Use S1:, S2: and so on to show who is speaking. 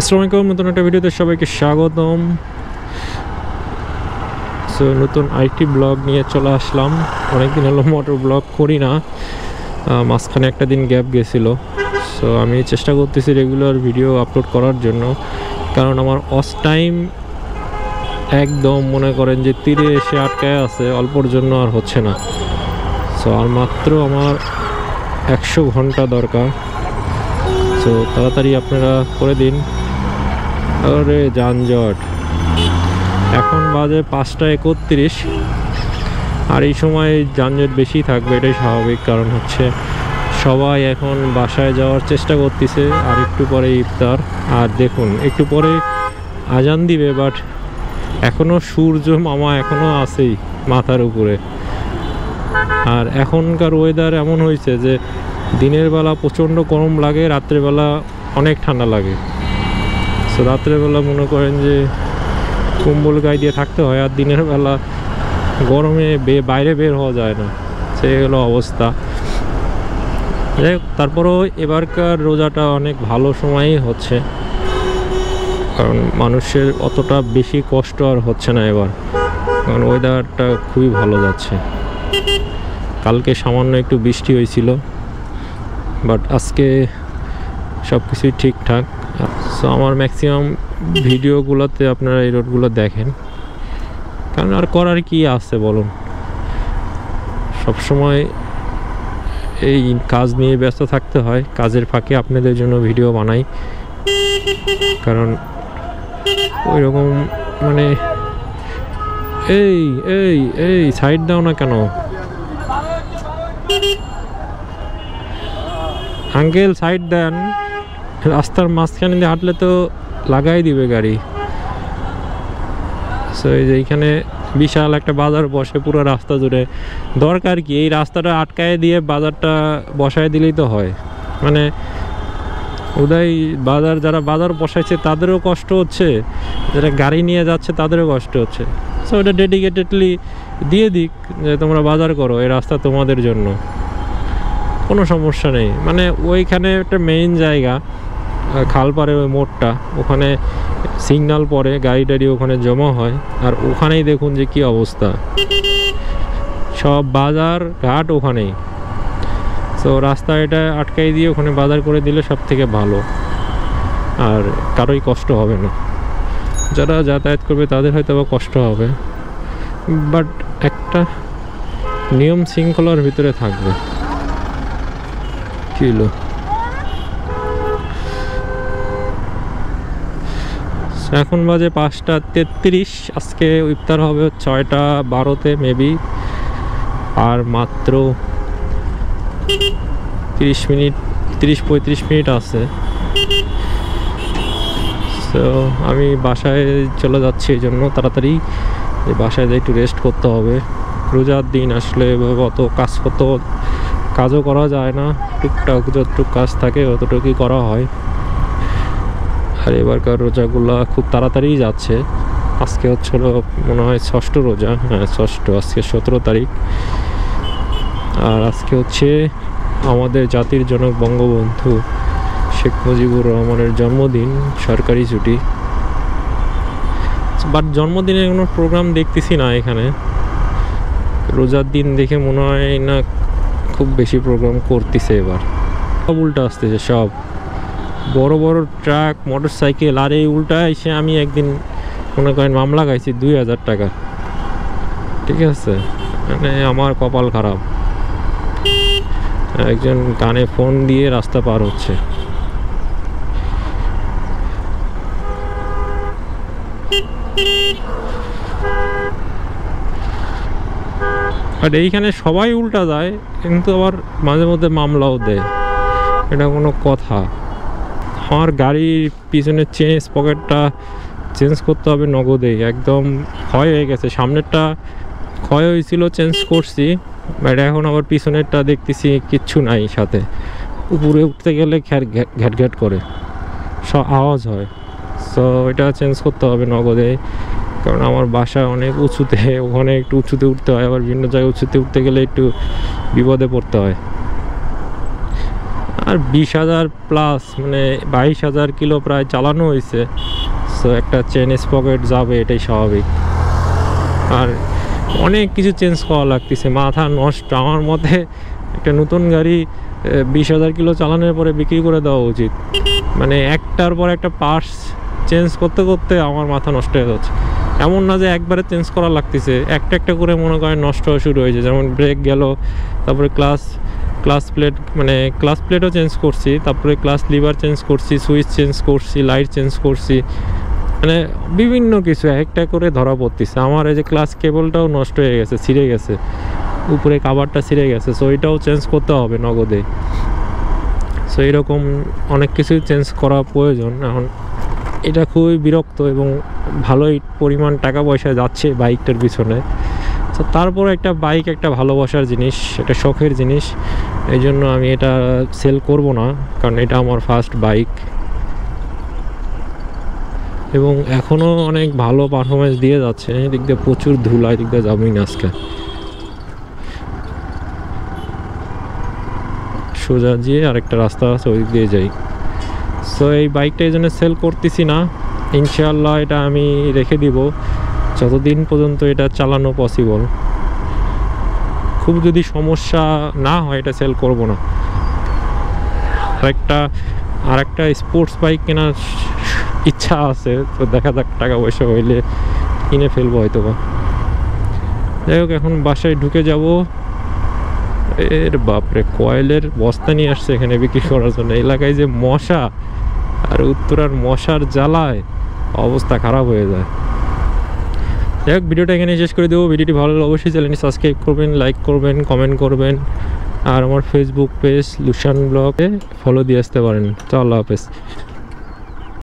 S1: আসসালামু আলাইকুম নতুন একটা ভিডিওতে সবাইকে স্বাগতম। সো নতুন আইটি ব্লগ নিয়ে চলে আসলাম। অনেকদিন হলো মোটর ব্লগ করি না। মাঝখানে একটা দিন গ্যাপ গেছিল। সো আমি চেষ্টা করতেছি রেগুলার ভিডিও আপলোড করার জন্য। কারণ আমার অস টাইম একদম মনে করেন যে তীরে এসে আটকায় আছে, অল্পর জন্য আর হচ্ছে না। সো আর মাত্র আমার একশো ঘণ্টা দরকার। সো তাড়াতাড়ি আপনারা করে দিন। আরে যানজট। এখন বাজে পাঁচটা একত্রিশ। আর এই সময় যানজট বেশি থাকবে, এটাই স্বাভাবিক কারণ হচ্ছে সবাই এখন বাসায় যাওয়ার চেষ্টা করতেছে, আর একটু পরে ইফতার। আর দেখুন, একটু পরে আজান দিবে বাট এখনও সূর্য মামা এখনও আছেই মাথার উপরে। আর এখনকার ওয়েদার এমন হয়েছে যে দিনের বেলা প্রচণ্ড গরম লাগে রাত্রেবেলা অনেক ঠান্ডা লাগে। সো রাত্রেবেলা মনে করেন যে কম্বল গায়ে দিয়ে থাকতে হয় আর দিনের বেলা গরমে বে বাইরে বের হওয়া যায় না। সেই হলো অবস্থা। যাই হোক, তারপরেও এবারকার রোজাটা অনেক ভালো সময়ই হচ্ছে। কারণ মানুষের অতটা বেশি কষ্ট আর হচ্ছে না এবার। কারণ ওয়েদারটা খুবই ভালো যাচ্ছে। কালকে সামান্য একটু বৃষ্টি হয়েছিল বাট আজকে সব কিছুই ঠিকঠাক। সো আমার ম্যাক্সিমাম ভিডিওগুলোতে আপনারা এই রোডগুলো দেখেন। কারণ আর করার কি আছে বলুন? সবসময় এই কাজ নিয়ে ব্যস্ত থাকতে হয়, কাজের ফাঁকে আপনাদের জন্য ভিডিও বানাই। কারণ ওই রকম মানে এই এই এই সাইড দাও না কেন? আঙ্কেল সাইড দেন। রাস্তার মাঝখানে দিয়ে হাঁটলে তো লাগাই দিবে গাড়ি। সো এই যে এইখানে বিশাল একটা বাজার বসে পুরো রাস্তা জুড়ে। দরকার কি? এই রাস্তাটা আটকায় দিয়ে বাজারটা বসায় দিলেই তো হয়। মানে উদয়, বাজার যারা বাজার বসাইছে, তাদেরও কষ্ট হচ্ছে। যারা গাড়ি নিয়ে যাচ্ছে, তাদেরও কষ্ট হচ্ছে। সো এটা ডেডিকেটেডলি দিয়ে দিক যে তোমরা বাজার করো, এই রাস্তা তোমাদের জন্য। কোনো সমস্যা নেই। মানে ওইখানে একটা মেইন জায়গা। আহ, খালপাড়ে ওই মোড়টা ওখানে সিগন্যাল পরে গাড়ি টাড়ি ওখানে জমা হয় আর ওখানেই দেখুন যে কি অবস্থা। সব বাজার ঘাট ওখানেই। তো রাস্তা এটা আটকাই দিয়ে ওখানে বাজার করে দিলে সব থেকে ভালো। আর কারোই কষ্ট হবে না। যারা যাতায়াত করবে তাদের হয়তো বা কষ্ট হবে। বাট একটা নিয়ম শৃঙ্খলার ভিতরে থাকবে। কি এখন বাজে পাঁচটা তেত্রিশ, আজকে ইফতার হবে ছয়টা বারোতে মেবি আর মাত্র তিরিশ মিনিট, তিরিশ পঁয়ত্রিশ মিনিট আছে। তো আমি বাসায় চলে যাচ্ছি এই জন্য তাড়াতাড়ি। যে বাসায় যাই একটু রেস্ট করতে হবে। রোজার দিন আসলে অত কাজ করতে কাজও করা যায় না। টুকটাক যতটুক কাজ থাকে, অতটুকুই করা হয়। আর এবারকার রোজাগুলা খুব তাড়াতাড়ি যাচ্ছে। আজকে হচ্ছে মনে হয় ষষ্ঠ রোজা হ্যাঁ ষষ্ঠ, আজকে সতেরো তারিখ। আর আজকে হচ্ছে আমাদের জাতির জনক বঙ্গবন্ধু শেখ মুজিবুর রহমানের জন্মদিন, সরকারি ছুটি। বাট জন্মদিনের কোনো প্রোগ্রাম দেখতেছি না এখানে। রোজার দিন দেখে মনে হয় না খুব বেশি প্রোগ্রাম করতেছে এবার। সব উল্টা আসতেছে, সব। বড় বড় ট্রাক মোটর সাইকেল আর এই উল্টা এসে আমি একদিন মনে করেন মামলা খাইছি দুই হাজার টাকা। ঠিক আছে? মানে আমার কপাল খারাপ। একজন কানে ফোন দিয়ে রাস্তা পার হচ্ছে। আর এইখানে সবাই উল্টা যায়, কিন্তু আবার মাঝে মধ্যে মামলাও দেয়। এটা কোনো কথা। আমার গাড়ির পিছনের চেঞ্জ পকেটটা চেঞ্জ করতে হবে নগদেই একদম ক্ষয় হয়ে গেছে। সামনেরটা ক্ষয় হয়েছিল, চেঞ্জ করছি বাট এখন আবার পিছনেরটা দেখতেছি কিচ্ছু নাই সাথে। উপরে উঠতে গেলে ঘ্যাট ঘ্যাট ঘ্যাট করে। সব আওয়াজ হয়। সো এটা চেঞ্জ করতে হবে নগদে, কারণ আমার বাসা অনেক উঁচুতে, ওখানে একটু উঁচুতে উঠতে হয়, আবার বিভিন্ন জায়গায় উঁচুতে উঠতে গেলে একটু বিপদে পড়তে হয়। আর বিশ হাজার প্লাস মানে বাইশ হাজার কিলো প্রায় চালানো হয়েছে। সো একটা চেন স্পকেট যাবে, এটাই স্বাভাবিক। আর অনেক কিছু চেঞ্জ করা লাগতেছে। মাথা নষ্ট। আমার মতে একটা নতুন গাড়ি বিশ হাজার কিলো চালানোর পরে বিক্রি করে দেওয়া উচিত। মানে একটার পর একটা পার্টস চেঞ্জ করতে করতে আমার মাথা নষ্ট হয়ে যাচ্ছে। এমন না যে একবারে চেঞ্জ করা লাগতেছে। একটা একটা করে মনে করেন নষ্ট হওয়া শুরু হয়েছে। যেমন ব্রেক গেল, তারপরে ক্লাস ক্লাস প্লেট মানে ক্লাস প্লেটও চেঞ্জ করছি, তারপরে ক্লাস লিভার চেঞ্জ করছি সুইচ চেঞ্জ করছি লাইট চেঞ্জ করছি মানে বিভিন্ন কিছু, একটা করে ধরা পড়তেছে। আমার এই যে ক্লাস কেবলটাও নষ্ট হয়ে গেছে, ছিঁড়ে গেছে, উপরে কাভারটা ছিঁড়ে গেছে সো এটাও চেঞ্জ করতে হবে নগদে। সো এরকম অনেক কিছুই চেঞ্জ করা প্রয়োজন। এখন এটা খুবই বিরক্ত এবং ভালোই পরিমাণ টাকা পয়সা যাচ্ছে বাইকটার পিছনে। তো তারপর একটা বাইক একটা ভালোবাসার জিনিস এটা শখের জিনিস। এই জন্য আমি এটা সেল করব না, কারণ এটা আমার ফার্স্ট বাইক এবং এখনও অনেক ভালো পারফরমেন্স দিয়ে যাচ্ছে। এদিক দিয়ে প্রচুর ধুলা, এদিক দিয়ে যাবই না আজকে। সোজা গিয়ে আরেকটা রাস্তা আছে ওই দিয়ে যাই। সো এই বাইকটা এই জন্য সেল করতেছি না। ইনশাআল্লাহ এটা আমি রেখে দিব। যতদিন পর্যন্ত এটা চালানো পসিবল খুব যদি সমস্যা না হয় এটা সেল করব না। আরেকটা আরেকটা স্পোর্টস বাইক কেনার ইচ্ছা আছে, তো দেখা যাক টাকা পয়সা হইলে কিনে ফেলব হয়তো বা যাই হোক, এখন বাসায় ঢুকে যাব। এর বাপরে, কয়েলের বস্তা নিয়ে আসছে এখানে বিক্রি করার জন্য। এলাকায় যে মশা, আর উত্তরার মশার জ্বালায়, অবস্থা খারাপ হয়ে যায়। যাই হোক, ভিডিওটা এখানে শেষ করে দেবো। ভিডিওটি ভালো লাগলে অবশ্যই চ্যানেলটি সাবস্ক্রাইব করবেন লাইক করবেন কমেন্ট করবেন। আর আমার ফেসবুক পেজ লুশান ব্লগে ফলো দিয়ে আসতে পারেন। তো আল্লাহ হাফেজ।